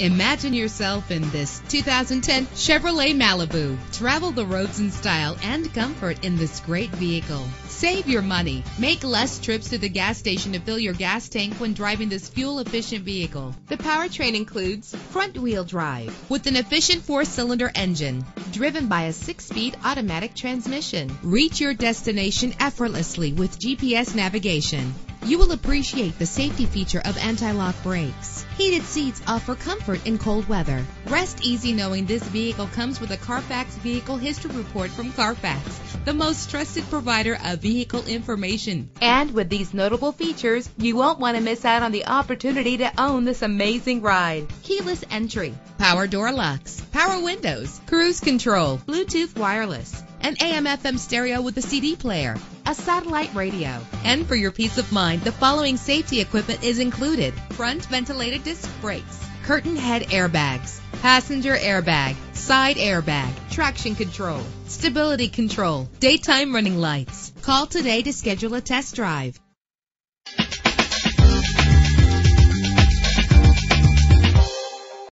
Imagine yourself in this 2010 Chevrolet Malibu. Travel the roads in style and comfort in this great vehicle. Save your money. Make less trips to the gas station to fill your gas tank when driving this fuel-efficient vehicle. The powertrain includes front-wheel drive with an efficient four-cylinder engine driven by a six-speed automatic transmission. Reach your destination effortlessly with GPS navigation. You will appreciate the safety feature of anti-lock brakes. Heated seats offer comfort in cold weather. Rest easy knowing this vehicle comes with a Carfax Vehicle History Report from Carfax, the most trusted provider of vehicle information. And with these notable features, you won't want to miss out on the opportunity to own this amazing ride. Keyless entry, power door locks, power windows, cruise control, Bluetooth wireless, an AM FM stereo with a CD player, a satellite radio. And for your peace of mind, the following safety equipment is included. Front ventilated disc brakes, curtain head airbags, passenger airbag, side airbag, traction control, stability control, daytime running lights. Call today to schedule a test drive.